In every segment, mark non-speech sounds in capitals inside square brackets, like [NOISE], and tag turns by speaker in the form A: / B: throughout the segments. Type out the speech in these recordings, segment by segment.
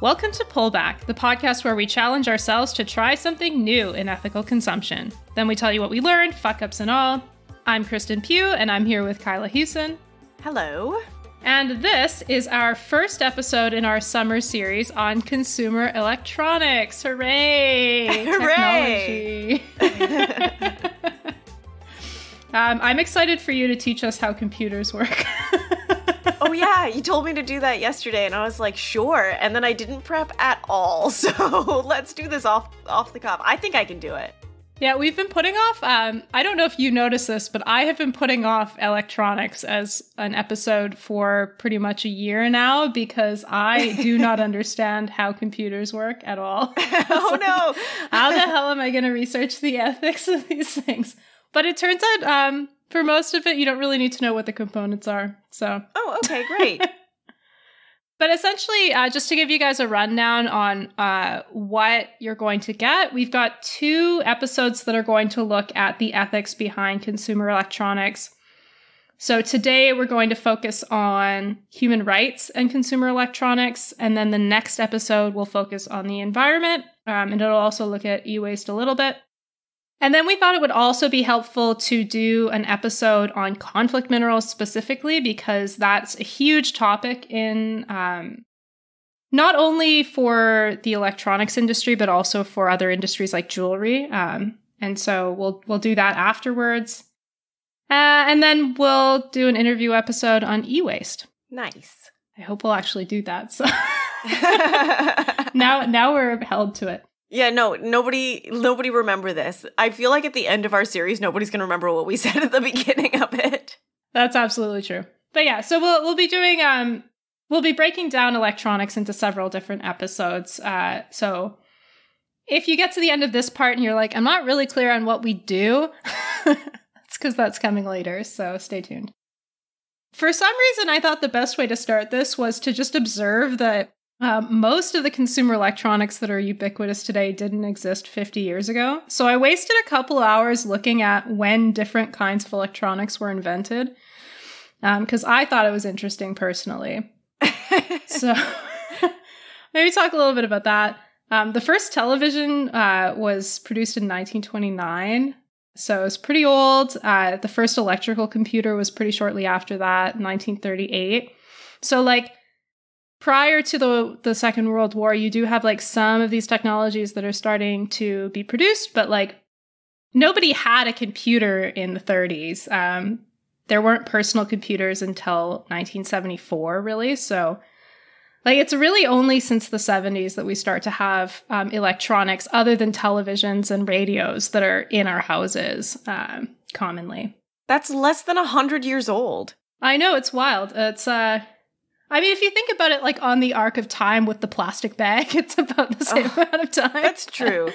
A: Welcome to Pullback, the podcast where we challenge ourselves to try something new in ethical consumption. Then we tell you what we learned, fuck ups and all. I'm Kristen Pue, and I'm here with Kyla Hewson.
B: Hello.
A: And this is our first episode in our summer series on consumer electronics. Hooray! [LAUGHS]
B: Hooray! [LAUGHS]
A: um, I'm excited for you to teach us how computers work. [LAUGHS] [LAUGHS]
B: oh yeah, you told me to do that yesterday, and I was like, sure. And then I didn't prep at all, [LAUGHS] so let's do this off off the cuff. I think I can do it.
A: Yeah, we've been putting off. Um, I don't know if you noticed this, but I have been putting off electronics as an episode for pretty much a year now because I do [LAUGHS] not understand how computers work at all.
B: oh no!
A: how the hell am I going to research the ethics of these things? But it turns out, um, for most of it, you don't really need to know what the components are. So.
B: Oh, okay, great. [LAUGHS]
A: But essentially, uh, just to give you guys a rundown on uh, what you're going to get, we've got two episodes that are going to look at the ethics behind consumer electronics. So today we're going to focus on human rights and consumer electronics, and then the next episode will focus on the environment, um, and it'll also look at e-waste a little bit. And then we thought it would also be helpful to do an episode on conflict minerals specifically because that's a huge topic in um, not only for the electronics industry but also for other industries like jewelry. Um, and so we'll we'll do that afterwards, uh, and then we'll do an interview episode on e-waste.
B: Nice.
A: I hope we'll actually do that. So [LAUGHS] [LAUGHS] now now we're held to it.
B: Yeah, no, nobody nobody remember this. I feel like at the end of our series nobody's going to remember what we [LAUGHS] said at the beginning of it.
A: That's absolutely true. But yeah, so we'll we'll be doing um we'll be breaking down electronics into several different episodes. Uh so if you get to the end of this part and you're like I'm not really clear on what we do, [LAUGHS] it's cuz that's coming later, so stay tuned. For some reason I thought the best way to start this was to just observe that um, most of the consumer electronics that are ubiquitous today didn't exist 50 years ago. So I wasted a couple hours looking at when different kinds of electronics were invented because um, I thought it was interesting personally. [LAUGHS] so [LAUGHS] maybe talk a little bit about that. Um, the first television uh, was produced in 1929. So it's pretty old. Uh, the first electrical computer was pretty shortly after that, 1938. So, like, prior to the the Second World War, you do have like some of these technologies that are starting to be produced, but like nobody had a computer in the 30s. Um, there weren't personal computers until 1974, really. So, like, it's really only since the 70s that we start to have um, electronics other than televisions and radios that are in our houses um, commonly.
B: That's less than a hundred years old.
A: I know it's wild. It's uh, I mean, if you think about it, like on the arc of time with the plastic bag, [LAUGHS] it's about the same oh, amount of time.
B: That's true.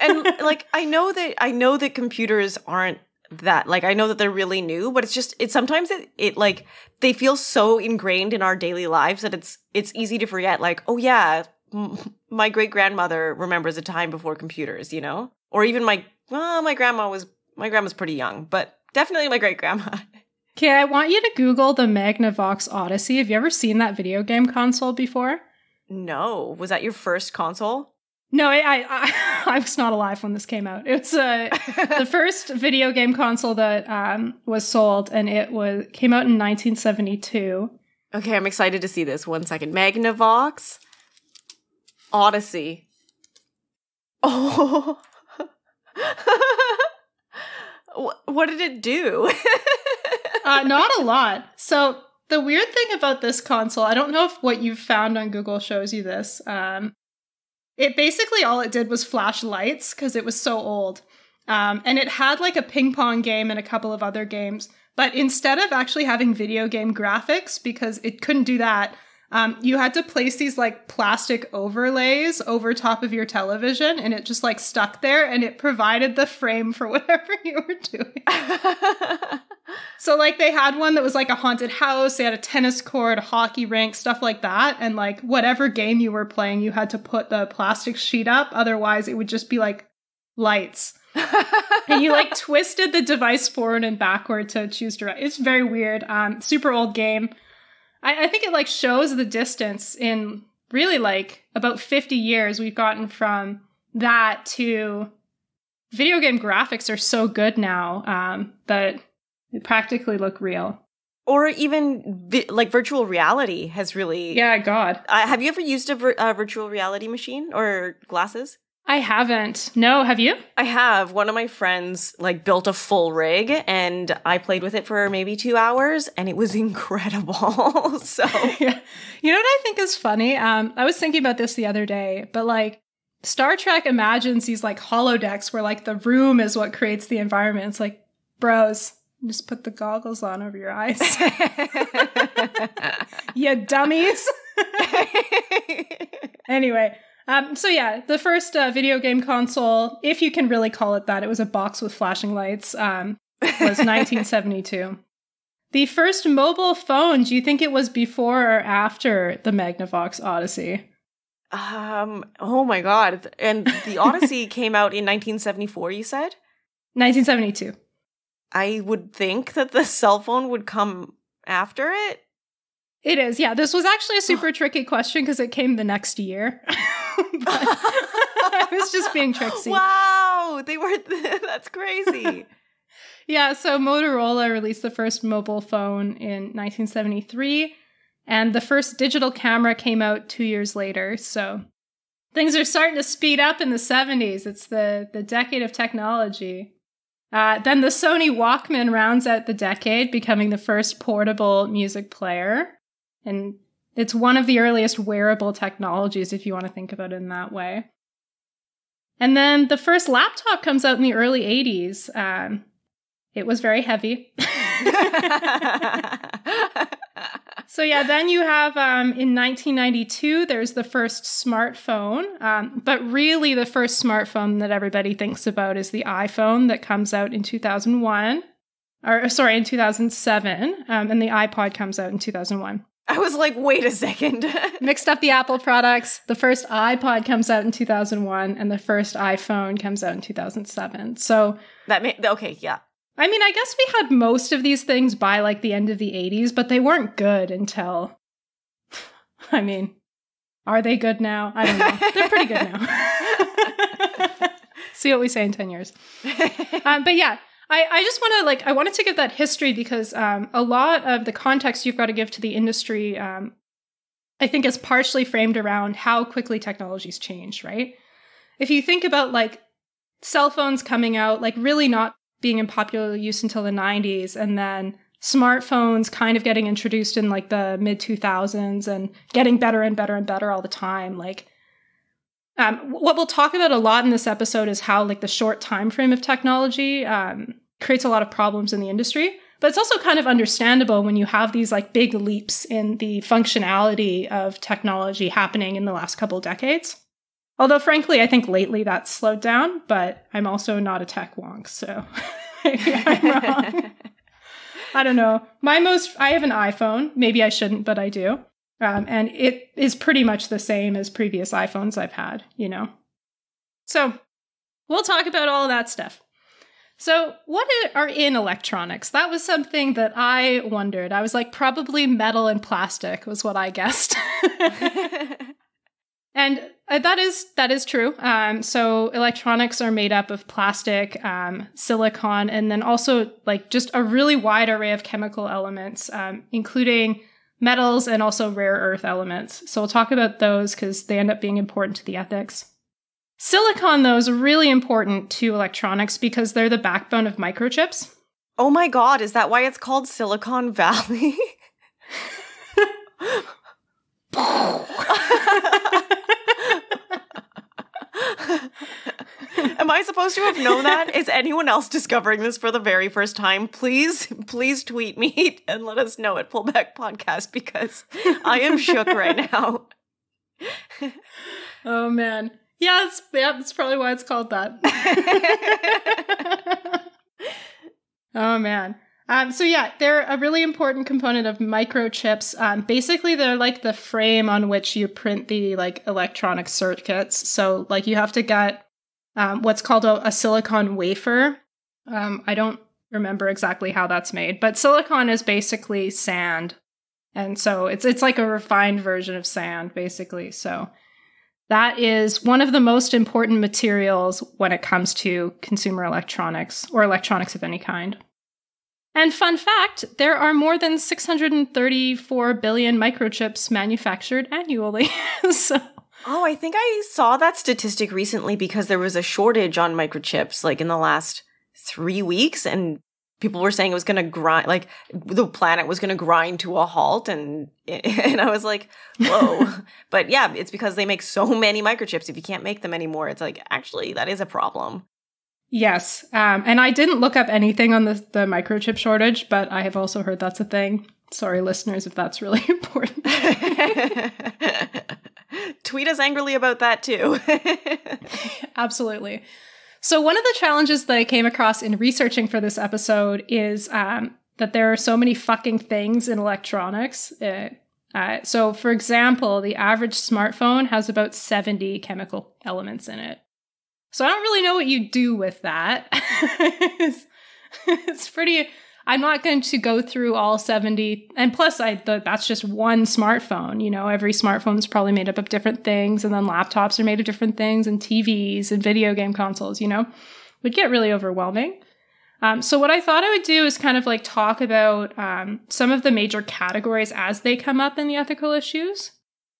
B: and [LAUGHS] like, I know that I know that computers aren't that like I know that they're really new, but it's just it sometimes it, it like they feel so ingrained in our daily lives that it's it's easy to forget. Like, oh yeah, m- [LAUGHS] my great grandmother remembers a time before computers, you know, or even my well, my grandma was my grandma's pretty young, but definitely my great grandma.
A: Okay, I want you to Google the Magnavox Odyssey. Have you ever seen that video game console before?
B: No. Was that your first console?
A: No, I I, I [LAUGHS] was not alive when this came out. It was uh, [LAUGHS] the first video game console that um, was sold, and it was came out in 1972.
B: Okay, I'm excited to see this. One second, Magnavox Odyssey. [LAUGHS] Oh, what did it do?
A: Uh, not a lot. So the weird thing about this console, I don't know if what you've found on Google shows you this. Um, it basically all it did was flash lights because it was so old. Um, and it had like a ping pong game and a couple of other games. But instead of actually having video game graphics, because it couldn't do that, um, you had to place these like plastic overlays over top of your television and it just like stuck there and it provided the frame for [LAUGHS] whatever you were doing. [LAUGHS] so like they had one that was like a haunted house, they had a tennis court, a hockey rink, stuff like that. And like whatever game you were playing, you had to put the plastic sheet up. Otherwise it would just be like lights. [LAUGHS] and you like twisted the device forward and backward to choose direct. It's very weird. Um, super old game. I, I think it like shows the distance in really like about 50 years, we've gotten from that to video game graphics are so good now um, that they practically look real.
B: Or even vi- like virtual reality has really.
A: Yeah, God.
B: Uh, have you ever used a vir- uh, virtual reality machine or glasses?
A: I haven't. No, have you?
B: I have. One of my friends like built a full rig and I played with it for maybe 2 hours and it was [LAUGHS] incredible. [LAUGHS] so, [LAUGHS]
A: yeah. You know what I think is funny? Um I was thinking about this the other day, but like Star Trek imagines these like holodecks where like the room is what creates the environment. It's like, bros, just put the goggles on over your eyes. you dummies. anyway, um, so yeah, the first uh, video game console, if you can really call it that, it was a box with flashing lights, um, was [LAUGHS] 1972. The first mobile phone, do you think it was before or after the Magnavox Odyssey?
B: Um, oh my god. And the Odyssey [LAUGHS] came out in 1974, you said?
A: 1972.
B: I would think that the cell phone would come after it.
A: It is, yeah. This was actually a [GASPS] super tricky question because it came the next year. [LAUGHS] I was just being tricksy.
B: Wow, they were. [LAUGHS] that's crazy. [LAUGHS]
A: yeah, so Motorola released the first mobile phone in 1973, and the first digital camera came out two years later. So things are starting to speed up in the 70s. It's the the decade of technology. Uh, then the Sony Walkman rounds out the decade, becoming the first portable music player. And it's one of the earliest wearable technologies, if you want to think about it in that way. And then the first laptop comes out in the early 80s. Um, it was very heavy. [LAUGHS] so, yeah, then you have um, in 1992, there's the first smartphone. Um, but really, the first smartphone that everybody thinks about is the iPhone that comes out in 2001. Or, sorry, in 2007. Um, and the iPod comes out in 2001.
B: I was like, wait a second. [LAUGHS]
A: Mixed up the Apple products. The first iPod comes out in 2001 and the first iPhone comes out in 2007. So
B: that made, okay, yeah.
A: I mean, I guess we had most of these things by like the end of the 80s, but they weren't good until I mean, are they good now? I don't know. They're pretty good now. [LAUGHS] [LAUGHS] See what we say in 10 years. Um, but yeah, I, I just want to like I wanted to give that history because um, a lot of the context you've got to give to the industry, um, I think, is partially framed around how quickly technologies change. Right? If you think about like cell phones coming out, like really not being in popular use until the '90s, and then smartphones kind of getting introduced in like the mid 2000s and getting better and better and better all the time, like. Um, what we'll talk about a lot in this episode is how like the short time frame of technology um, creates a lot of problems in the industry but it's also kind of understandable when you have these like big leaps in the functionality of technology happening in the last couple decades. Although frankly i think lately that's slowed down but i'm also not a tech wonk so [LAUGHS] i'm wrong. I don't know. My most i have an iphone. Maybe i shouldn't but i do. Um, and it is pretty much the same as previous iPhones I've had, you know. So we'll talk about all that stuff. So, what are in electronics? That was something that I wondered. I was like, probably metal and plastic was what I guessed. [LAUGHS] and uh, that is that is true. Um, so, electronics are made up of plastic, um, silicon, and then also like just a really wide array of chemical elements, um, including metals, and also rare earth elements. So we'll talk about those because they end up being important to the ethics. Silicon, though, is really important to electronics because they're the backbone of microchips.
B: Oh my god, is that why it's called Silicon Valley? [LAUGHS] Am I supposed to have known that? Is anyone else discovering this for the very first time? Please, please tweet me [LAUGHS] and let us know at Pullback Podcast because I am shook right now. [LAUGHS]
A: oh man. Yeah, it's, yeah, that's probably why it's called that. [LAUGHS] oh man. Um, so yeah, they're a really important component of microchips. Um, basically, they're like the frame on which you print the like electronic circuits. So like you have to get um, what's called a, a silicon wafer. Um, I don't remember exactly how that's made, but silicon is basically sand. And so it's it's like a refined version of sand basically. So that is one of the most important materials when it comes to consumer electronics or electronics of any kind. And fun fact, there are more than 634 billion microchips manufactured annually. [LAUGHS] so
B: Oh, I think I saw that statistic recently because there was a shortage on microchips like in the last 3 weeks and people were saying it was going to grind like the planet was going to grind to a halt and [LAUGHS] and I was like, "Whoa." [LAUGHS] but yeah, it's because they make so many microchips if you can't make them anymore. It's like actually that is a problem.
A: Yes. Um, and I didn't look up anything on the, the microchip shortage, but I have also heard that's a thing. Sorry, listeners, if that's really [LAUGHS] important.
B: Tweet us angrily about that too.
A: Absolutely. So, one of the challenges that I came across in researching for this episode is um, that there are so many fucking things in electronics. Uh, uh, so, for example, the average smartphone has about 70 chemical elements in it. So, I don't really know what you do with that. [LAUGHS] it's, it's pretty I'm not going to go through all 70. And plus, I the, that's just one smartphone. You know, every smartphone is probably made up of different things, and then laptops are made of different things, and TVs and video game consoles. You know, would get really overwhelming. Um, so what I thought I would do is kind of like talk about um, some of the major categories as they come up in the ethical issues.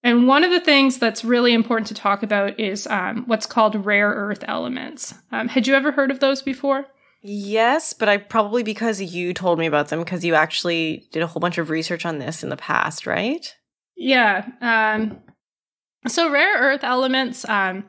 A: And one of the things that's really important to talk about is um, what's called rare earth elements. Um, had you ever heard of those before?
B: Yes, but I probably because you told me about them because you actually did a whole bunch of research on this in the past, right?
A: Yeah. Um, so rare earth elements, um,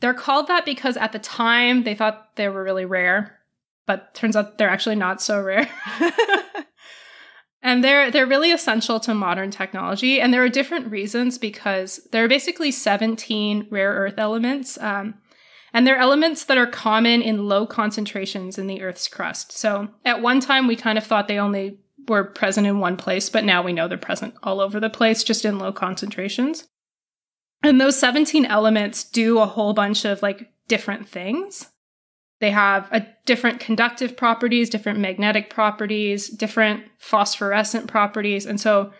A: they're called that because at the time they thought they were really rare, but turns out they're actually not so rare. [LAUGHS] and they're they're really essential to modern technology, and there are different reasons because there are basically 17 rare earth elements. Um, and they're elements that are common in low concentrations in the Earth's crust. So at one time, we kind of thought they only were present in one place, but now we know they're present all over the place, just in low concentrations. And those 17 elements do a whole bunch of like different things. They have a different conductive properties, different magnetic properties, different phosphorescent properties. And so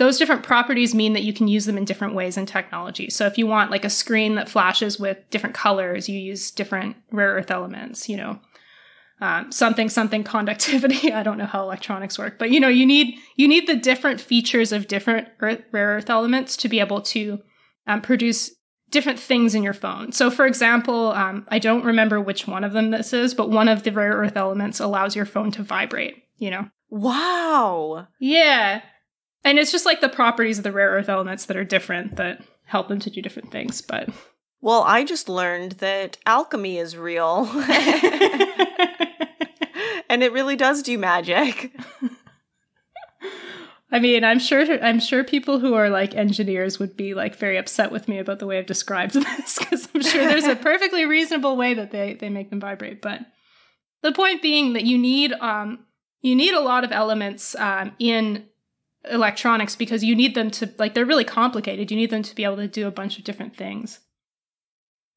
A: those different properties mean that you can use them in different ways in technology. So if you want like a screen that flashes with different colors, you use different rare earth elements, you know. Um, something something conductivity. [LAUGHS] I don't know how electronics work, but you know, you need you need the different features of different earth, rare earth elements to be able to um, produce different things in your phone. So, for example, um, I don't remember which one of them this is, but one of the rare earth elements allows your phone to vibrate. You know.
B: Wow.
A: Yeah. And it's just like the properties of the rare earth elements that are different that help them to do different things. But
B: well, I just learned that alchemy is real. [LAUGHS] and it really does do magic.
A: I mean, I'm sure I'm sure people who are like engineers would be like very upset with me about the way I've described [LAUGHS] this because I'm sure there's a perfectly reasonable way that they they make them vibrate. But the point being that you need um you need a lot of elements um, in electronics because you need them to like they're really complicated. You need them to be able to do a bunch of different things.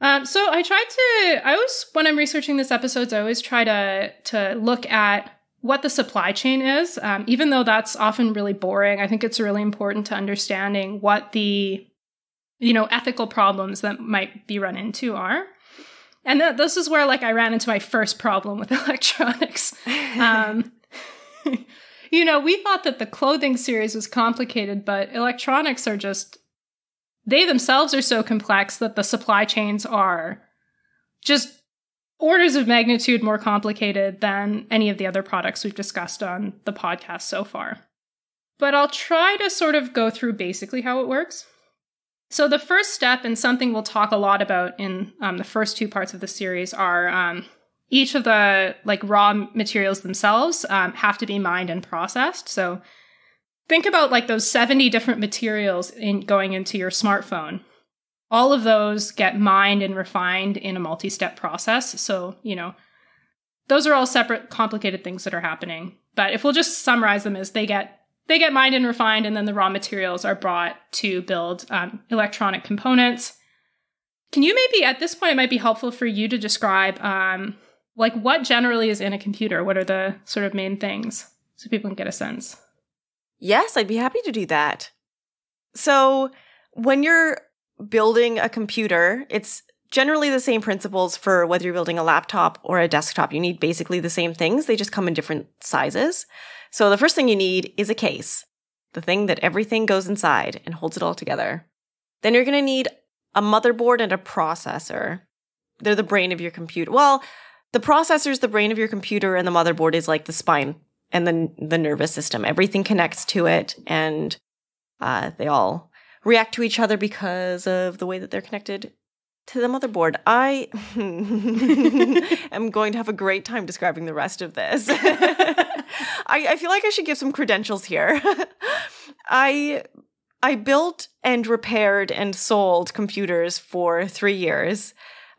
A: Um, so I tried to. I always, when I'm researching this episodes, I always try to to look at what the supply chain is. Um, even though that's often really boring, I think it's really important to understanding what the you know ethical problems that might be run into are. And th- this is where like I ran into my first problem with [LAUGHS] electronics. [LAUGHS] Um, [LAUGHS] you know, we thought that the clothing series was complicated, but electronics are just, they themselves are so complex that the supply chains are just orders of magnitude more complicated than any of the other products we've discussed on the podcast so far. But I'll try to sort of go through basically how it works. So, the first step, and something we'll talk a lot about in um, the first two parts of the series, are um, each of the like raw materials themselves um, have to be mined and processed. So think about like those 70 different materials in going into your smartphone. All of those get mined and refined in a multi-step process. So, you know, those are all separate complicated things that are happening. But if we'll just summarize them as they get they get mined and refined and then the raw materials are brought to build um, electronic components. Can you maybe at this point it might be helpful for you to describe um, like what generally is in a computer? What are the sort of main things so people can get a sense?
B: Yes, I'd be happy to do that. So, when you're building a computer, it's generally the same principles for whether you're building a laptop or a desktop. You need basically the same things, they just come in different sizes. So, the first thing you need is a case, the thing that everything goes inside and holds it all together. Then you're going to need a motherboard and a processor. They're the brain of your computer. Well, the processor is the brain of your computer, and the motherboard is like the spine and the the nervous system. Everything connects to it, and uh, they all react to each other because of the way that they're connected to the motherboard. I [LAUGHS] am going to have a great time describing the rest of this. [LAUGHS] I, I feel like I should give some credentials here. [LAUGHS] I I built and repaired and sold computers for three years.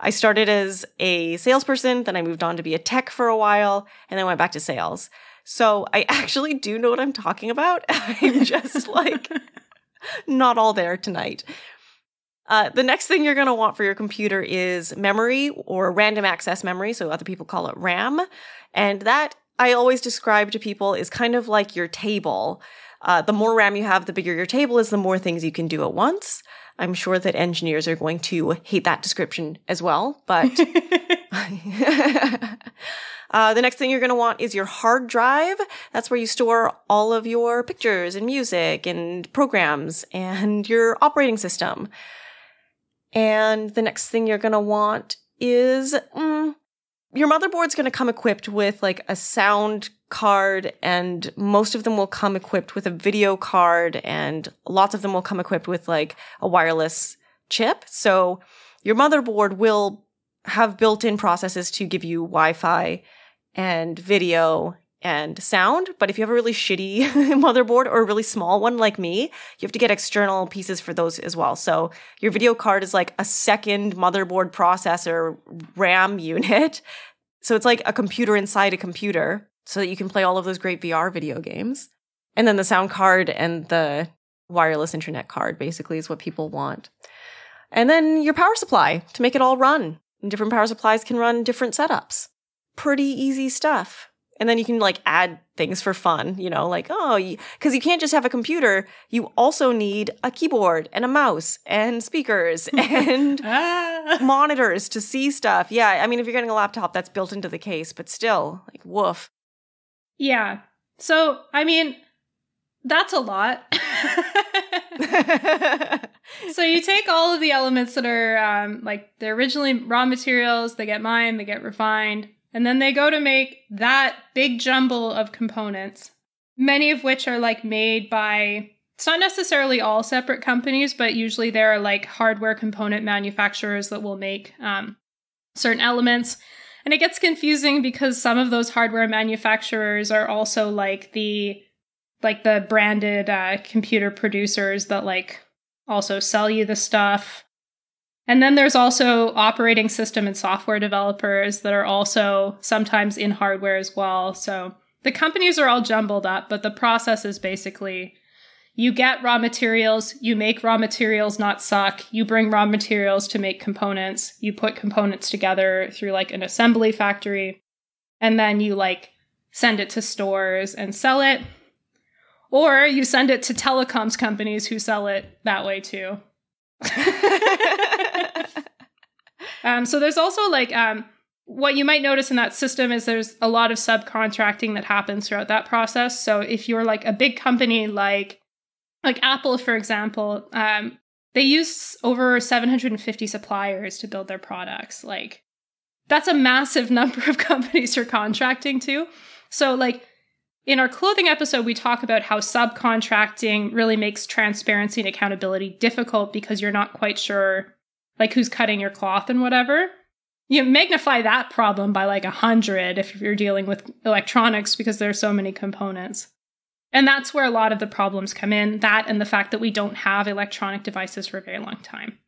B: I started as a salesperson, then I moved on to be a tech for a while, and then went back to sales. So I [LAUGHS] actually do know what I'm talking about. [LAUGHS] I'm just like [LAUGHS] not all there tonight. Uh, the next thing you're going to want for your computer is memory or random access memory. So other people call it RAM. And that I always describe to people is kind of like your table. Uh, the more RAM you have, the bigger your table is, the more things you can do at once. I'm sure that engineers are going to hate that description as well, but [LAUGHS] [LAUGHS] uh, the next thing you're going to want is your hard drive. That's where you store all of your pictures and music and programs and your operating system. And the next thing you're going to want is mm, your motherboard's going to come equipped with like a sound card and most of them will come equipped with a video card and lots of them will come equipped with like a wireless chip. So your motherboard will have built-in processes to give you Wi-Fi and video and sound. But if you have a really shitty [LAUGHS] motherboard or a really small one like me, you have to get external pieces for those as well. So your video card is like a second motherboard processor RAM unit. So it's like a computer inside a computer so that you can play all of those great VR video games. And then the sound card and the wireless internet card basically is what people want. And then your power supply to make it all run. And different power supplies can run different setups. Pretty easy stuff. And then you can like add things for fun, you know, like, oh, because you, you, can't just have a computer. You also need a keyboard and a mouse and speakers [LAUGHS] and ah. monitors to see stuff. Yeah. I mean, if you're getting a laptop, that's built into the case, but still, like, woof.
A: Yeah. So, I mean, that's a lot. [LAUGHS] so you take all of the elements that are um, like they're originally raw materials, they get mined, they get refined, and then they go to make that big jumble of components, many of which are like made by it's not necessarily all separate companies, but usually there are like hardware component manufacturers that will make um, certain elements. And it gets confusing because some of those hardware manufacturers are also like the like the branded uh, computer producers that like also sell you the stuff. And then there's also operating system and software developers that are also sometimes in hardware as well. So the companies are all jumbled up, but the process is basically you get raw materials, you make raw materials not suck, you bring raw materials to make components, you put components together through like an assembly factory, and then you like send it to stores and sell it. Or you send it to telecoms companies who sell it that way too. [LAUGHS] um, so there's also like um, what you might notice in that system is there's a lot of subcontracting that happens throughout that process. So if you're like a big company like like Apple, for example, um, they use over 750 suppliers to build their products. Like, that's a massive [LAUGHS] number of companies you're contracting to. So, like, in our clothing episode, we talk about how subcontracting really makes transparency and accountability difficult because you're not quite sure, like, who's cutting your cloth and whatever. You magnify that problem by like a hundred if you're dealing with electronics because there are so many components. And that's where a lot of the problems come in that and the fact that we don't have electronic devices for a very long time.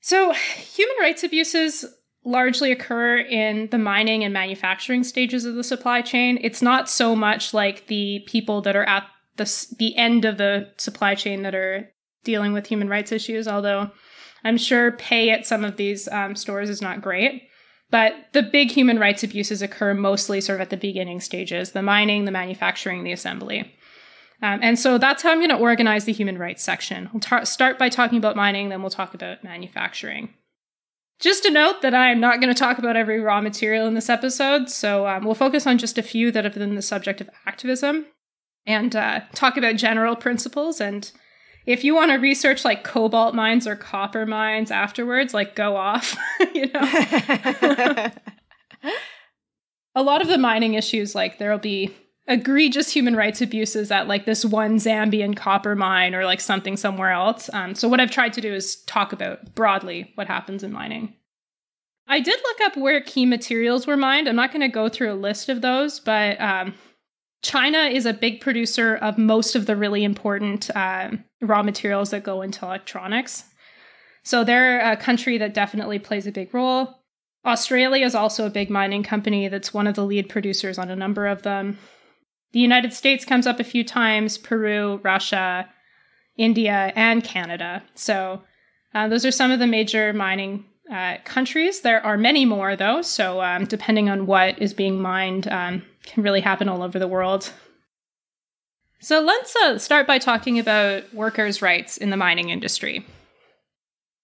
A: So, human rights abuses largely occur in the mining and manufacturing stages of the supply chain. It's not so much like the people that are at the, the end of the supply chain that are dealing with human rights issues, although I'm sure pay at some of these um, stores is not great. But the big human rights abuses occur mostly sort of at the beginning stages the mining, the manufacturing, the assembly. Um, and so that's how I'm going to organize the human rights section. We'll tar- start by talking about mining, then we'll talk about manufacturing. Just a note that I'm not going to talk about every raw material in this episode, so um, we'll focus on just a few that have been the subject of activism and uh, talk about general principles. And if you want to research like cobalt mines or copper mines afterwards, like go off, [LAUGHS] you know. [LAUGHS] [LAUGHS] a lot of the mining issues, like there'll be egregious human rights abuses at like this one Zambian copper mine or like something somewhere else. Um, so what I've tried to do is talk about broadly what happens in mining. I did look up where key materials were mined. I'm not going to go through a list of those, but um, China is a big producer of most of the really important uh, raw materials that go into electronics. So they're a country that definitely plays a big role. Australia is also a big mining company that's one of the lead producers on a number of them. The United States comes up a few times, Peru, Russia, India, and Canada. So uh, those are some of the major mining uh, countries. There are many more, though. So um, depending on what is being mined, um, can really happen all over the world. So let's uh, start by talking about workers' rights in the mining industry.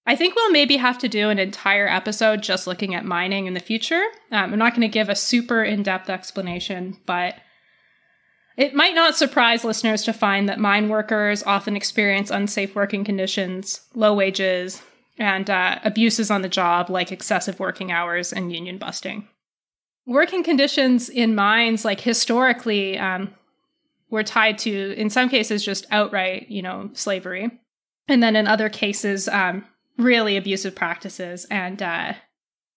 A: I think we'll maybe have to do an entire episode just looking at mining in the future. Um, I'm not going to give a super in depth explanation, but it might not surprise listeners to find that mine workers often experience unsafe working conditions, low wages, and uh, abuses on the job like excessive working hours and union busting. Working conditions in mines, like historically, um, were tied to, in some cases, just outright, you know, slavery. And then in other cases, um, really abusive practices and uh,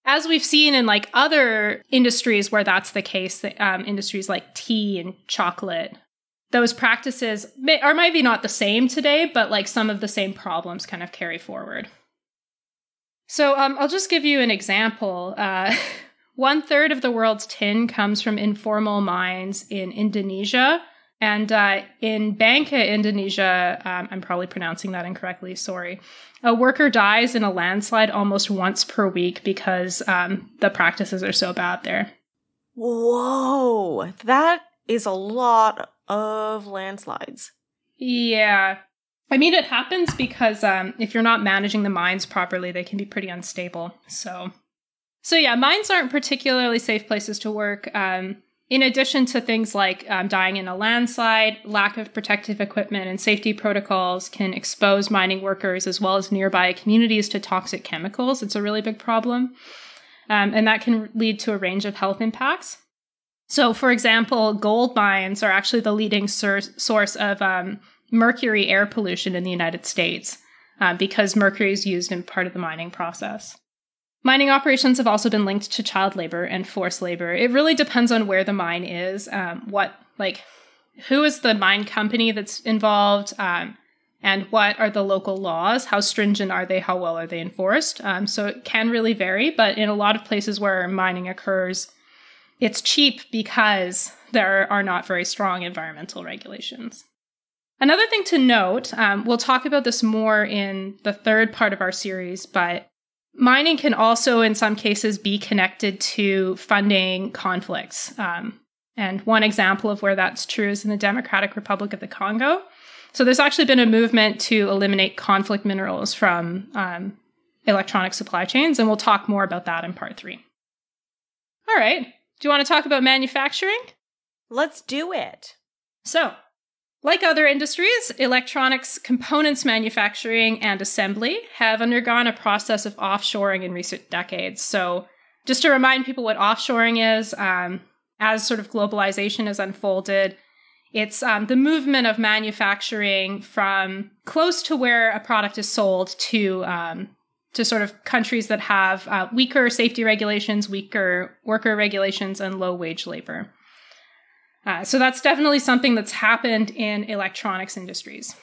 A: as we've seen in like other industries where that's the case, um, industries like tea and chocolate, those practices may, are maybe not the same today, but like some of the same problems kind of carry forward. So um, I'll just give you an example. Uh, [LAUGHS] one third of the world's tin comes from informal mines in Indonesia. And uh, in Bangka, Indonesia, um, I'm probably pronouncing that incorrectly, sorry. A worker dies in a landslide almost once per week because um, the practices are so bad there.
B: Whoa, that is a lot of landslides.
A: Yeah. I mean, it happens because um, if you're not managing the mines properly, they can be pretty unstable. So, so yeah, mines aren't particularly safe places to work. Um, in addition to things like um, dying in a landslide, lack of protective equipment and safety protocols can expose mining workers as well as nearby communities to toxic chemicals. It's a really big problem. Um, and that can lead to a range of health impacts. So, for example, gold mines are actually the leading sur- source of um, mercury air pollution in the United States uh, because mercury is used in part of the mining process. Mining operations have also been linked to child labor and forced labor. It really depends on where the mine is, um, what, like, who is the mine company that's involved, um, and what are the local laws? How stringent are they? How well are they enforced? Um, so it can really vary, but in a lot of places where mining occurs, it's cheap because there are not very strong environmental regulations. Another thing to note, um, we'll talk about this more in the third part of our series, but Mining can also, in some cases, be connected to funding conflicts. Um, and one example of where that's true is in the Democratic Republic of the Congo. So there's actually been a movement to eliminate conflict minerals from um, electronic supply chains, and we'll talk more about that in part three. All right. Do you want to talk about manufacturing?
B: Let's do it.
A: So, like other industries, electronics components manufacturing and assembly have undergone a process of offshoring in recent decades. So, just to remind people what offshoring is, um, as sort of globalization has unfolded, it's um, the movement of manufacturing from close to where a product is sold to um, to sort of countries that have uh, weaker safety regulations, weaker worker regulations, and low wage labor. Uh, so that's definitely something that's happened in electronics industries.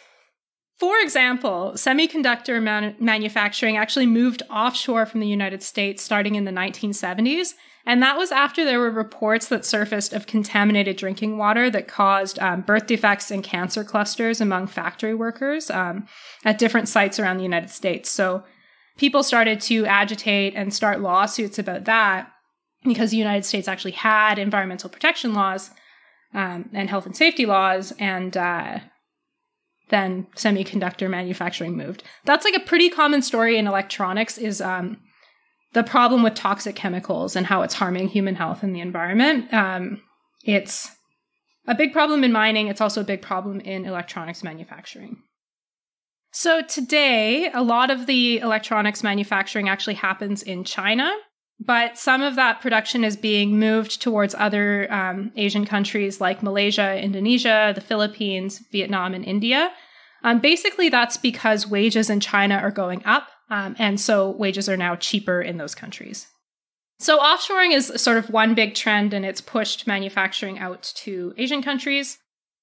A: For example, semiconductor man- manufacturing actually moved offshore from the United States starting in the 1970s. And that was after there were reports that surfaced of contaminated drinking water that caused um, birth defects and cancer clusters among factory workers um, at different sites around the United States. So people started to agitate and start lawsuits about that because the United States actually had environmental protection laws um, and health and safety laws, and uh, then semiconductor manufacturing moved. That's like a pretty common story in electronics. Is um, the problem with toxic chemicals and how it's harming human health and the environment. Um, it's a big problem in mining. It's also a big problem in electronics manufacturing. So today, a lot of the electronics manufacturing actually happens in China, but some of that production is being moved towards other um, Asian countries like Malaysia, Indonesia, the Philippines, Vietnam, and India. Um, basically, that's because wages in China are going up, um, and so wages are now cheaper in those countries. So, offshoring is sort of one big trend, and it's pushed manufacturing out to Asian countries.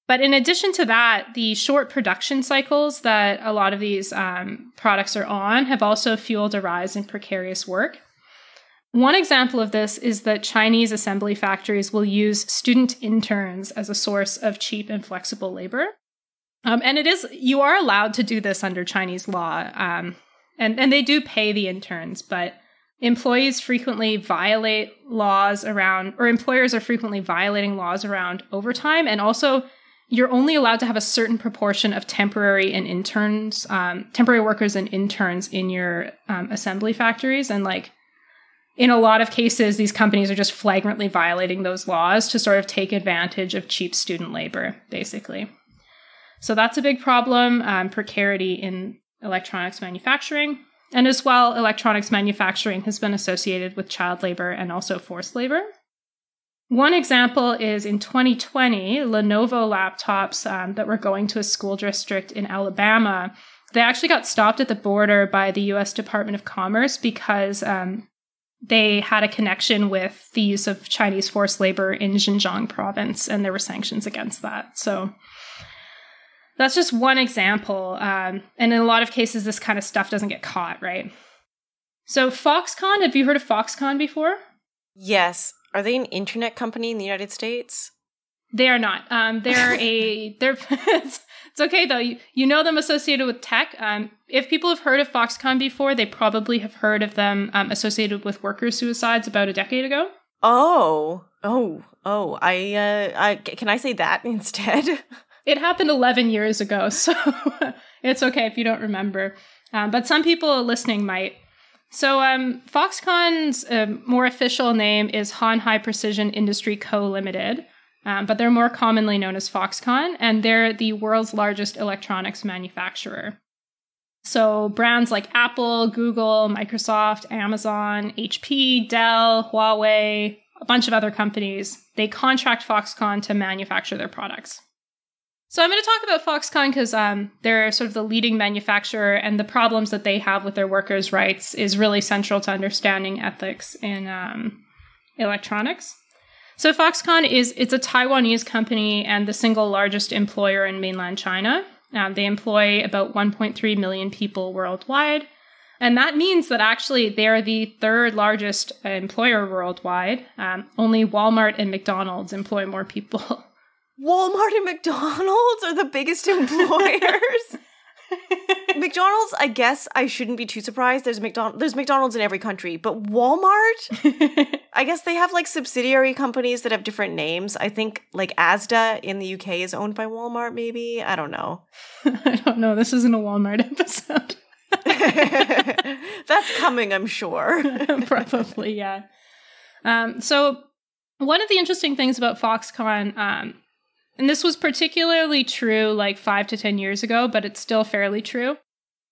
A: But in addition to that, the short production cycles that a lot of these um, products are on have also fueled a rise in precarious work. One example of this is that Chinese assembly factories will use student interns as a source of cheap and flexible labor. Um, and it is, you are allowed to do this under Chinese law. Um, and, and they do pay the interns, but employees frequently violate laws around, or employers are frequently violating laws around overtime. And also, you're only allowed to have a certain proportion of temporary and interns, um, temporary workers and interns in your um, assembly factories. And like, in a lot of cases, these companies are just flagrantly violating those laws to sort of take advantage of cheap student labor, basically. So that's a big problem, um, precarity in electronics manufacturing. And as well, electronics manufacturing has been associated with child labor and also forced labor. One example is in 2020, Lenovo laptops um, that were going to a school district in Alabama. They actually got stopped at the border by the US Department of Commerce because um, they had a connection with the use of Chinese forced labor in Xinjiang province, and there were sanctions against that. So that's just one example. Um, and in a lot of cases, this kind of stuff doesn't get caught, right? So, Foxconn, have you heard of Foxconn before?
B: Yes. Are they an internet company in the United States?
A: They are not. Um, they're a they're [LAUGHS] it's, okay though. You, you know them associated with tech. Um, if people have heard of Foxconn before, they probably have heard of them um, associated with worker suicides about a decade ago.
B: Oh, oh, oh! I, uh, I can I say that [LAUGHS] instead?
A: It happened 11 years ago, [LAUGHS] so it's okay if you don't remember. Um, but some people listening might. So, um, Foxconn's uh, more official name is Hon Hai Precision Industry Co. Limited, um, but they're more commonly known as Foxconn, and they're the world's largest electronics manufacturer. So, brands like Apple, Google, Microsoft, Amazon, HP, Dell, Huawei, a bunch of other companies, they contract Foxconn to manufacture their products. So I'm going to talk about Foxconn because um, they're sort of the leading manufacturer, and the problems that they have with their workers' rights is really central to understanding ethics in um, electronics. So Foxconn is it's a Taiwanese company and the single largest employer in mainland China. Um, they employ about 1.3 million people worldwide. And that means that actually they're the third largest employer worldwide. Um, only Walmart and McDonald's employ more people. [LAUGHS]
B: Walmart and McDonald's are the biggest [LAUGHS] employers. [LAUGHS] McDonald's, I guess I shouldn't be too surprised. There's McDonald there's McDonald's in every country, but Walmart, [LAUGHS] I guess they have like subsidiary companies that have different names. I think like Asda in the UK is owned by Walmart maybe. I don't know. [LAUGHS]
A: I don't know. This isn't a Walmart episode. [LAUGHS]
B: That's coming, I'm sure.
A: Probably, yeah. Um, so one of the interesting things about Foxconn um, and this was particularly true like five to 10 years ago, but it's still fairly true.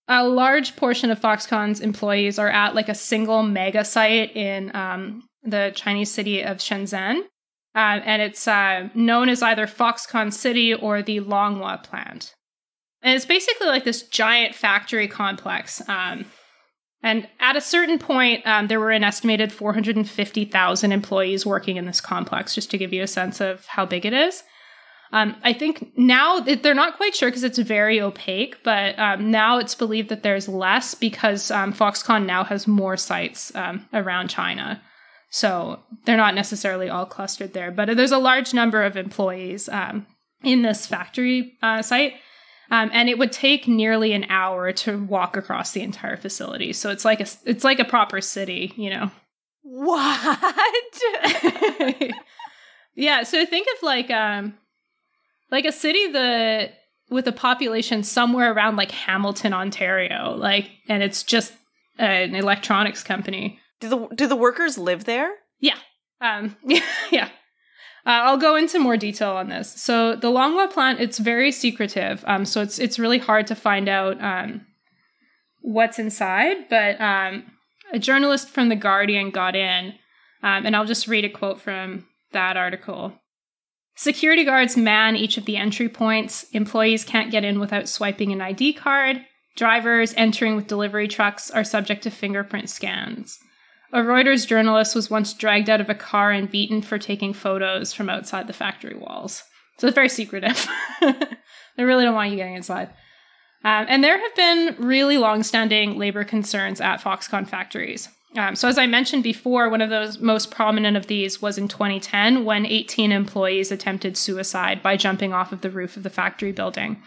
A: A large portion of Foxconn's employees are at like a single mega site in um, the Chinese city of Shenzhen. Uh, and it's uh, known as either Foxconn City or the Longhua plant. And it's basically like this giant factory complex. Um, and at a certain point, um, there were an estimated 450,000 employees working in this complex, just to give you a sense of how big it is. Um, I think now they're not quite sure because it's very opaque, but um, now it's believed that there's less because um, Foxconn now has more sites um, around China. So they're not necessarily all clustered there, but there's a large number of employees um, in this factory uh, site. Um, and it would take nearly an hour to walk across the entire facility. So it's like a it's like a proper city, you know.
B: What? [LAUGHS] [LAUGHS]
A: Yeah, so think of like um like a city that with a population somewhere around like Hamilton, Ontario, like and it's just an electronics company.
B: Do the do the workers live there?
A: Yeah. Um [LAUGHS] yeah, yeah. Uh, I'll go into more detail on this. So the Longhua plant, it's very secretive. Um, so it's it's really hard to find out um, what's inside. But um, a journalist from the Guardian got in, um, and I'll just read a quote from that article. Security guards man each of the entry points. Employees can't get in without swiping an ID card. Drivers entering with delivery trucks are subject to fingerprint scans. A Reuters journalist was once dragged out of a car and beaten for taking photos from outside the factory walls. So it's very secretive. [LAUGHS] they really don't want you getting inside. Um, and there have been really long-standing labor concerns at Foxconn factories. Um, so, as I mentioned before, one of those most prominent of these was in 2010 when 18 employees attempted suicide by jumping off of the roof of the factory building.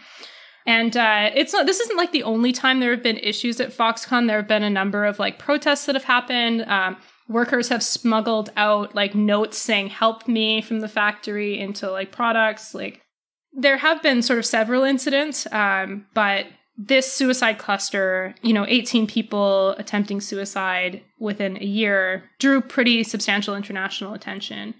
A: And uh, it's not. This isn't like the only time there have been issues at Foxconn. There have been a number of like protests that have happened. Um, workers have smuggled out like notes saying "Help me" from the factory into like products. Like there have been sort of several incidents, um, but this suicide cluster, you know, 18 people attempting suicide within a year, drew pretty substantial international attention.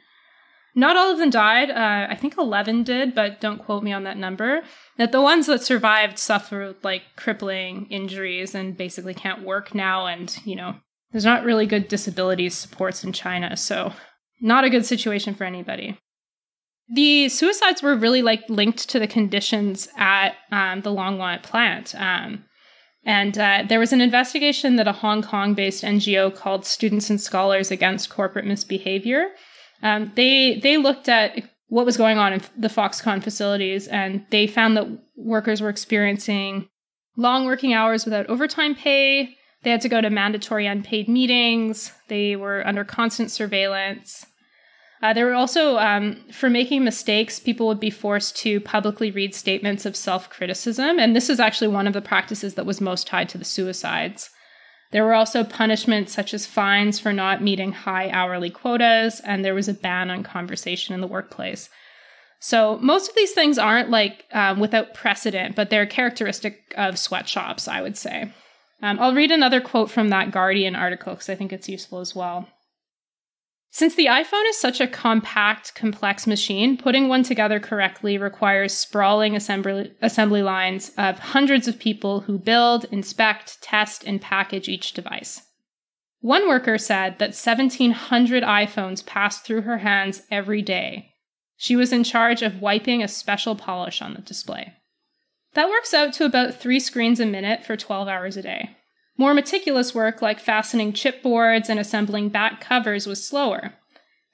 A: Not all of them died. Uh, I think 11 did, but don't quote me on that number. That the ones that survived suffered like crippling injuries and basically can't work now. And, you know, there's not really good disability supports in China. So, not a good situation for anybody. The suicides were really like linked to the conditions at um, the Longhua plant. Um, and uh, there was an investigation that a Hong Kong based NGO called Students and Scholars Against Corporate Misbehavior. Um, they they looked at what was going on in the Foxconn facilities, and they found that workers were experiencing long working hours without overtime pay. They had to go to mandatory unpaid meetings. They were under constant surveillance. Uh, there were also, um, for making mistakes, people would be forced to publicly read statements of self criticism. And this is actually one of the practices that was most tied to the suicides. There were also punishments such as fines for not meeting high hourly quotas, and there was a ban on conversation in the workplace. So, most of these things aren't like um, without precedent, but they're characteristic of sweatshops, I would say. Um, I'll read another quote from that Guardian article because I think it's useful as well. Since the iPhone is such a compact, complex machine, putting one together correctly requires sprawling assembly, assembly lines of hundreds of people who build, inspect, test, and package each device. One worker said that 1,700 iPhones passed through her hands every day. She was in charge of wiping a special polish on the display. That works out to about three screens a minute for 12 hours a day. More meticulous work like fastening chipboards and assembling back covers was slower.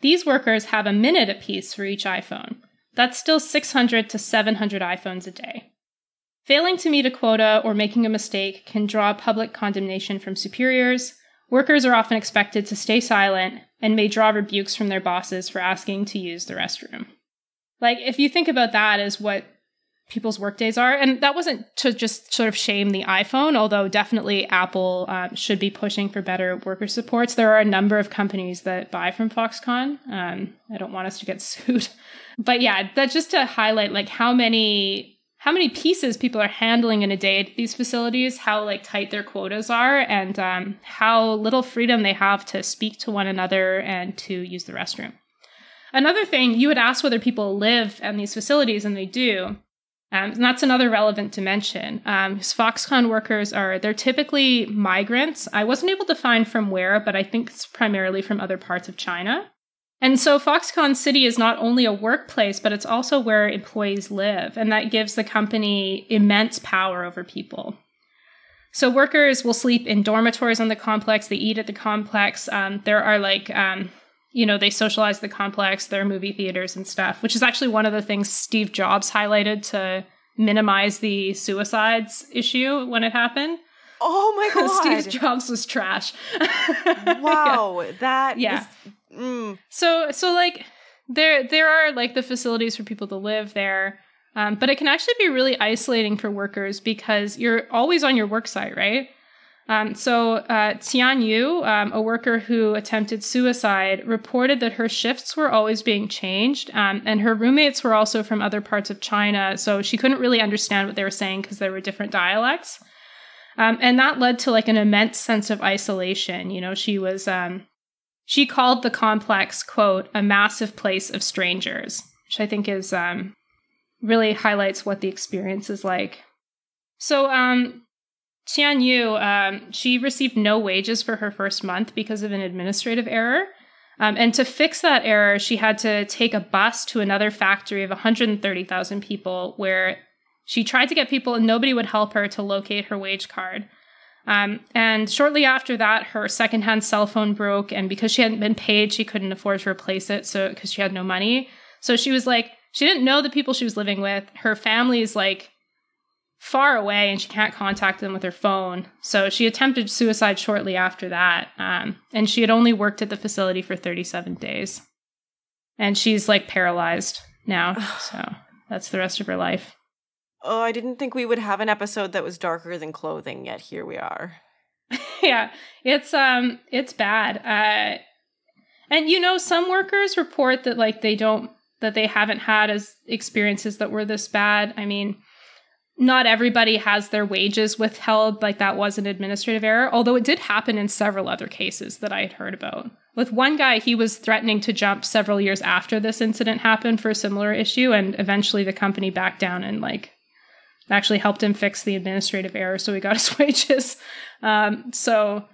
A: These workers have a minute apiece for each iPhone. That's still 600 to 700 iPhones a day. Failing to meet a quota or making a mistake can draw public condemnation from superiors. Workers are often expected to stay silent and may draw rebukes from their bosses for asking to use the restroom. Like, if you think about that as what people's workdays are. And that wasn't to just sort of shame the iPhone, although definitely Apple um, should be pushing for better worker supports. There are a number of companies that buy from Foxconn. Um, I don't want us to get [LAUGHS] sued. But yeah, that's just to highlight like how many how many pieces people are handling in a day at these facilities, how like tight their quotas are, and um, how little freedom they have to speak to one another and to use the restroom. Another thing, you would ask whether people live in these facilities, and they do. Um, and that's another relevant dimension. Um, Foxconn workers are they're typically migrants. I wasn't able to find from where, but I think it's primarily from other parts of China. And so Foxconn City is not only a workplace, but it's also where employees live, and that gives the company immense power over people. So workers will sleep in dormitories on the complex. They eat at the complex. Um, there are like um, you know, they socialize the complex, their movie theaters and stuff, which is actually one of the things Steve Jobs highlighted to minimize the suicides issue when it happened.
B: Oh my [LAUGHS] god.
A: Steve Jobs was trash. [LAUGHS]
B: wow, yeah. that
A: yeah. Is, mm. So so like there there are like the facilities for people to live there. Um, but it can actually be really isolating for workers because you're always on your work site, right? Um, so uh, Tian Yu, um, a worker who attempted suicide, reported that her shifts were always being changed, um, and her roommates were also from other parts of China, so she couldn't really understand what they were saying because there were different dialects. Um, and that led to like an immense sense of isolation. You know, she was um, she called the complex quote a massive place of strangers, which I think is um, really highlights what the experience is like. So, um, Tian Yu, um, she received no wages for her first month because of an administrative error. Um, and to fix that error, she had to take a bus to another factory of 130,000 people where she tried to get people and nobody would help her to locate her wage card. Um, and shortly after that, her secondhand cell phone broke, and because she hadn't been paid, she couldn't afford to replace it. So because she had no money, so she was like, she didn't know the people she was living with. Her family is like far away, and she can't contact them with her phone. So she attempted suicide shortly after that, um, and she had only worked at the facility for 37 days, and she's like paralyzed now. [SIGHS] so that's the rest of her life.
B: Oh, I didn't think we would have an episode that was darker than clothing, yet here we are. [LAUGHS]
A: yeah, it's um it's bad. Uh and you know some workers report that like they don't that they haven't had as experiences that were this bad. I mean, not everybody has their wages withheld like that was an administrative error, although it did happen in several other cases that I had heard about. With one guy, he was threatening to jump several years after this incident happened for a similar issue, and eventually the company backed down and like actually helped him fix the administrative error, so he got [LAUGHS] his wages. Um, so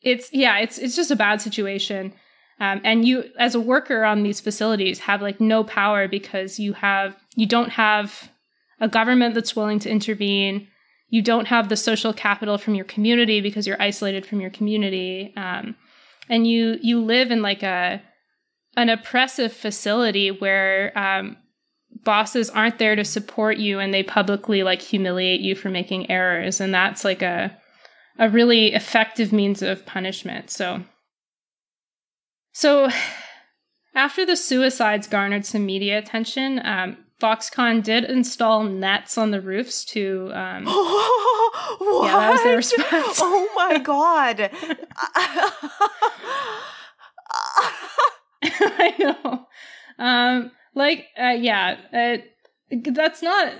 A: it's yeah, it's it's just a bad situation. Um, and you, as a worker on these facilities, have like no power because you have you don't have a government that's willing to intervene. You don't have the social capital from your community because you're isolated from your community, um, and you you live in like a an oppressive facility where um, bosses aren't there to support you and they publicly like humiliate you for making errors. And that's like a a really effective means of punishment. So so [SIGHS] after the suicides garnered some media attention um, foxconn did install nets on the roofs to um [LAUGHS]
B: what? yeah that was their response oh my [LAUGHS] god [LAUGHS]
A: i know um like, uh, yeah, uh, that's not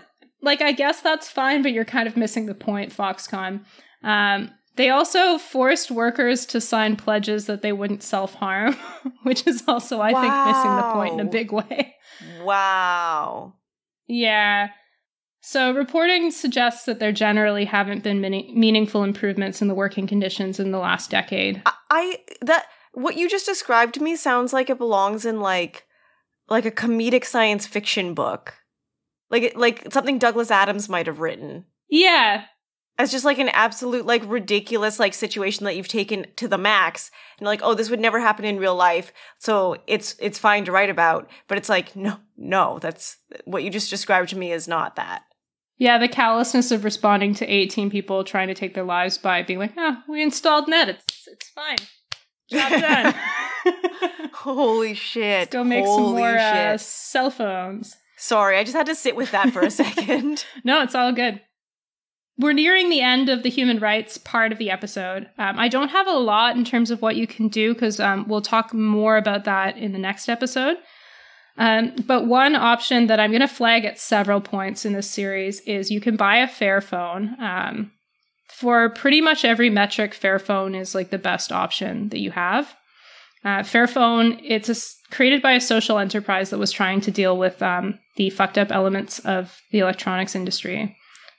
A: like I guess that's fine, but you're kind of missing the point, Foxconn. Um, they also forced workers to sign pledges that they wouldn't self harm, which is also, I wow. think, missing the point in a big way.
B: Wow.
A: Yeah. So, reporting suggests that there generally haven't been many meaningful improvements in the working conditions in the last decade.
B: I, I that what you just described to me sounds like it belongs in like like a comedic science fiction book. Like like something Douglas Adams might have written.
A: Yeah.
B: As just like an absolute like ridiculous like situation that you've taken to the max and like oh this would never happen in real life so it's it's fine to write about but it's like no no that's what you just described to me is not that.
A: Yeah, the callousness of responding to 18 people trying to take their lives by being like, "Ah, oh, we installed net. It's it's fine." Job done. [LAUGHS]
B: Holy shit.
A: Go make
B: Holy
A: some more uh, cell phones.
B: Sorry, I just had to sit with that for a [LAUGHS] second.
A: no, it's all good. We're nearing the end of the human rights part of the episode. Um, I don't have a lot in terms of what you can do because um, we'll talk more about that in the next episode. Um, but one option that I'm going to flag at several points in this series is you can buy a Fairphone. Um, for pretty much every metric, Fairphone is like the best option that you have. Uh, Fairphone, it's a, created by a social enterprise that was trying to deal with um, the fucked up elements of the electronics industry.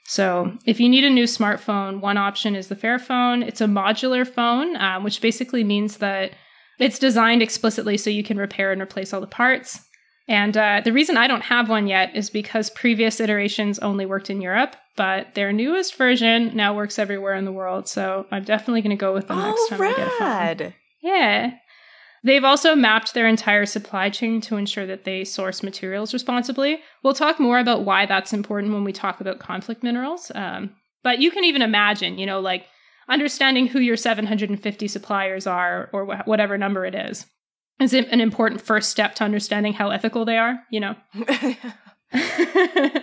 A: So, if you need a new smartphone, one option is the Fairphone. It's a modular phone, um, which basically means that it's designed explicitly so you can repair and replace all the parts. And uh, the reason I don't have one yet is because previous iterations only worked in Europe, but their newest version now works everywhere in the world. So I'm definitely going to go with them next oh, time rad. I get a phone. Yeah. They've also mapped their entire supply chain to ensure that they source materials responsibly. We'll talk more about why that's important when we talk about conflict minerals. Um, but you can even imagine, you know, like understanding who your 750 suppliers are or wh- whatever number it is is an important first step to understanding how ethical they are, you know? [LAUGHS] [LAUGHS]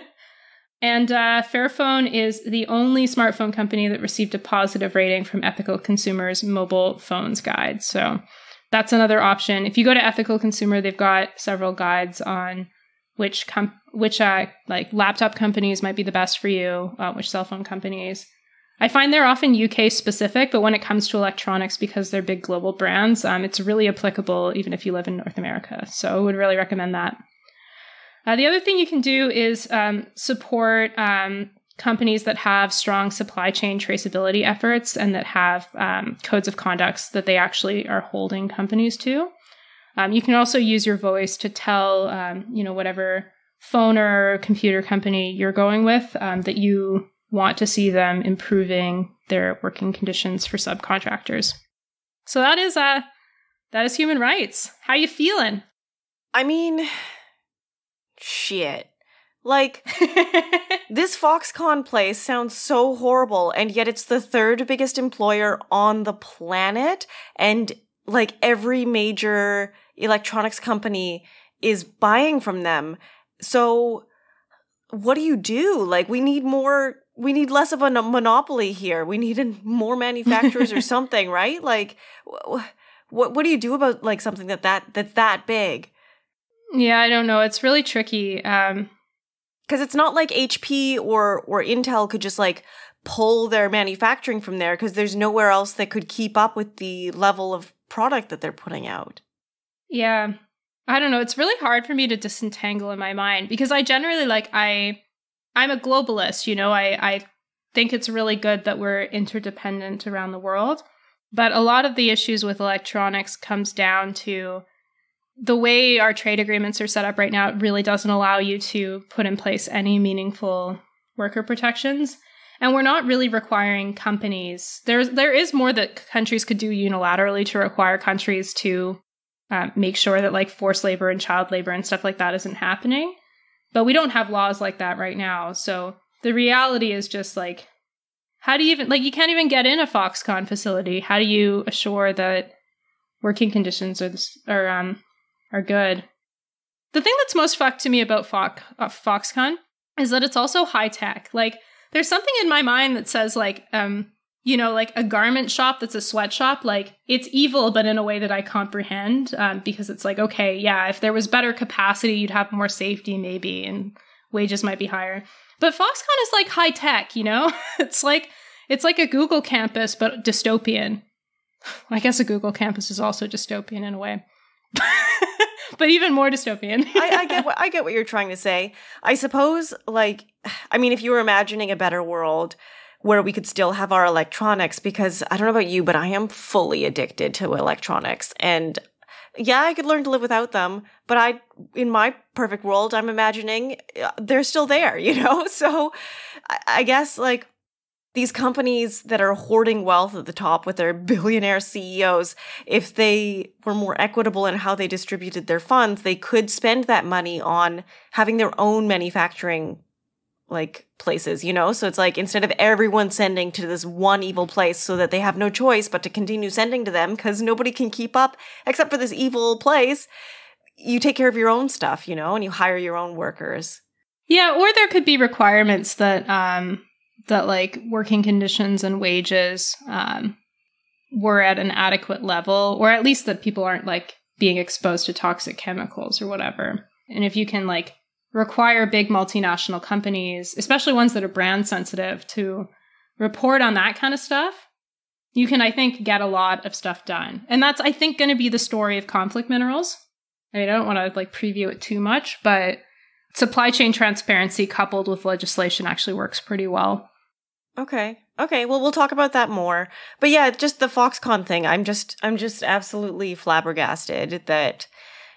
A: And uh, Fairphone is the only smartphone company that received a positive rating from Ethical Consumer's Mobile Phones Guide. So that's another option. If you go to Ethical Consumer, they've got several guides on which com- which uh, like laptop companies might be the best for you, uh, which cell phone companies. I find they're often UK specific, but when it comes to electronics, because they're big global brands, um, it's really applicable even if you live in North America. So I would really recommend that. Uh, the other thing you can do is um, support um, companies that have strong supply chain traceability efforts and that have um, codes of conducts that they actually are holding companies to. Um, you can also use your voice to tell, um, you know, whatever phone or computer company you're going with um, that you want to see them improving their working conditions for subcontractors. So that is uh that is human rights. How you feeling?
B: I mean, [SIGHS] shit. Like, [LAUGHS] this Foxconn place sounds so horrible, and yet it's the third biggest employer on the planet, and like every major electronics company is buying from them. So, what do you do? Like, we need more, we need less of a monopoly here. We need more manufacturers or [LAUGHS] something, right? Like, what, what do you do about like something that, that that's that big?
A: Yeah, I don't know. It's really tricky. Um,
B: because it's not like HP or or Intel could just like pull their manufacturing from there because there's nowhere else that could keep up with the level of product that they're putting out.
A: Yeah. I don't know. It's really hard for me to disentangle in my mind because I generally like I I'm a globalist, you know. I I think it's really good that we're interdependent around the world. But a lot of the issues with electronics comes down to the way our trade agreements are set up right now, it really doesn't allow you to put in place any meaningful worker protections. And we're not really requiring companies. There's there is more that countries could do unilaterally to require countries to uh, make sure that like forced labor and child labor and stuff like that isn't happening. But we don't have laws like that right now. So the reality is just like, how do you even like you can't even get in a Foxconn facility? How do you assure that working conditions are are um are good. The thing that's most fucked to me about Fox, uh, Foxconn is that it's also high tech. Like, there's something in my mind that says, like, um, you know, like a garment shop that's a sweatshop, like it's evil, but in a way that I comprehend, um, because it's like, okay, yeah, if there was better capacity, you'd have more safety, maybe, and wages might be higher. But Foxconn is like high tech, you know? [LAUGHS] it's like it's like a Google campus, but dystopian. [LAUGHS] I guess a Google campus is also dystopian in a way. [LAUGHS] but even more dystopian. [LAUGHS]
B: I, I, get what I get what you're trying to say. I suppose, like, I mean, if you were imagining a better world where we could still have our electronics, because I don't know about you, but I am fully addicted to electronics, and yeah, I could learn to live without them, but I, in my perfect world, I'm imagining uh, they're still there, [LAUGHS] you know. So, I, I guess like these companies that are hoarding wealth at the top with their billionaire CEOs, if they were more equitable in how they distributed their funds, they could spend that money on having their own manufacturing like places, you know? So it's like instead of everyone sending to this one evil place so that they have no choice but to continue sending to them because nobody can keep up except for this evil place, you take care of your own stuff, you know, and you hire your own workers.
A: Yeah, or there could be requirements that um that like working conditions and wages um, were at an adequate level, or at least that people aren't like being exposed to toxic chemicals or whatever. And if you can like require big multinational companies, especially ones that are brand sensitive, to report on that kind of stuff, you can, I think, get a lot of stuff done. And that's, I think, going to be the story of conflict minerals. I mean, I don't want to like preview it too much, but supply chain transparency coupled with legislation actually works pretty well.
B: Okay. Okay. Well, we'll talk about that more. But yeah, just the Foxconn thing. I'm just, I'm just absolutely flabbergasted that,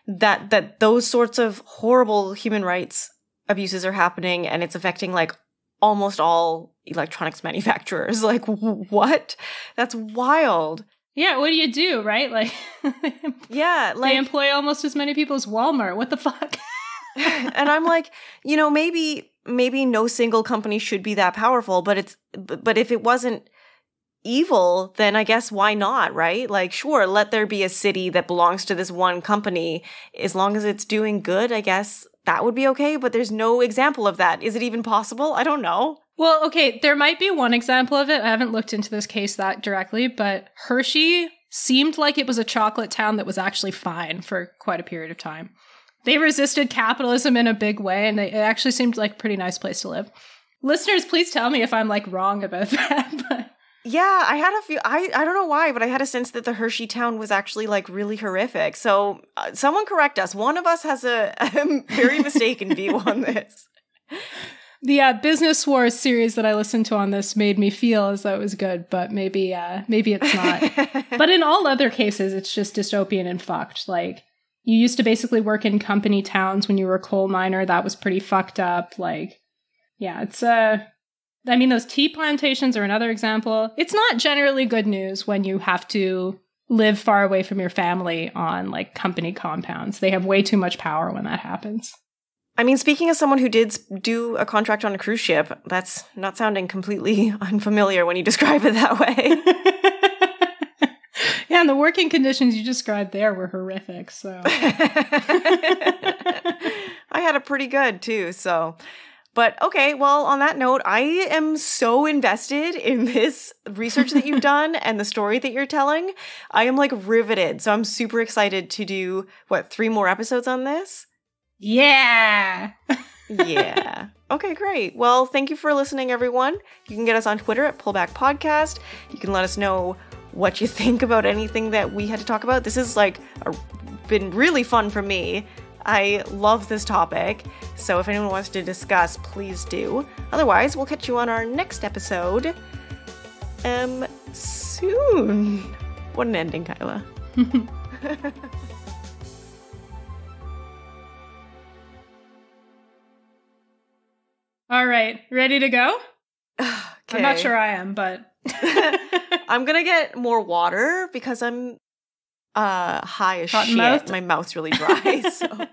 B: that, that those sorts of horrible human rights abuses are happening and it's affecting like almost all electronics [LAUGHS] manufacturers. Like, what? That's wild.
A: Yeah, what do you do, right? Like, [LAUGHS]
B: yeah,
A: like they employ almost as many people as Walmart. What the fuck? [LAUGHS]
B: and I'm like, you know, maybe maybe no single company should be that powerful, but it's but if it wasn't evil, then I guess why not, right? Like sure, let there be a city that belongs to this one company as long as it's doing good, I guess that would be okay, but there's no example of that. Is it even possible? I don't know.
A: Well, okay, there might be one example of it. I haven't looked into this case that directly, but Hershey seemed like it was a chocolate town that was actually fine for quite a period of time. They resisted capitalism in a big way, and it actually seemed like a pretty nice place to live. Listeners, please tell me if I'm like wrong about [LAUGHS] that. But
B: Yeah, I had a few. I I don't know why, but I had a sense that the Hershey town was actually like really horrific. So uh, someone correct us. One of us has a, [LAUGHS] a very mistaken view on this.
A: the uh, Business Wars series that I listened to on this made me feel as though it was good, but maybe uh, maybe it's not. [LAUGHS] but in all other cases, it's just dystopian and fucked. Like you used to basically work in company towns when you were a coal miner. That was pretty fucked up. Like, yeah, it's uh I mean, those tea plantations are another example. It's not generally good news when you have to live far away from your family on like company compounds. They have way too much power when that happens.
B: I mean, speaking as someone who did do a contract on a cruise ship, that's not sounding completely [LAUGHS] unfamiliar when you describe it that way. [LAUGHS] [LAUGHS]
A: yeah, and the working conditions you described there were horrific. So, [LAUGHS]
B: I had it pretty good too, so. But okay, well, on that note, I am so invested in this research that you've [LAUGHS] done and the story that you're telling. I am like riveted. So I'm super excited to do what, three more episodes on this?
A: yeah.
B: yeah. Okay, great. Well, thank you for listening, everyone. You can get us on Twitter at Pullback Podcast. You can let us know what you think about anything that we had to talk about. This is like a, been really fun for me. I love this topic. So if anyone wants to discuss, please do. Otherwise, we'll catch you on our next episode. Um, soon. What an ending, Kyla. [LAUGHS]
A: All right, ready to go? [SIGHS]
B: Okay.
A: I'm not sure I am, but
B: I'm gonna get more water because I'm uh high as
A: Cotton
B: shit.
A: mouth?
B: My mouth's really dry. [LAUGHS] so